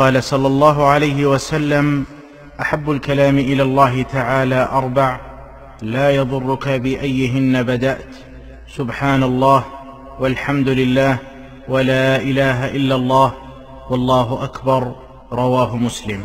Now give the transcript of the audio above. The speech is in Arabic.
قال صلى الله عليه وسلم أحب الكلام إلى الله تعالى أربع لا يضرك بأيهن بدأت سبحان الله والحمد لله ولا إله إلا الله والله أكبر رواه مسلم.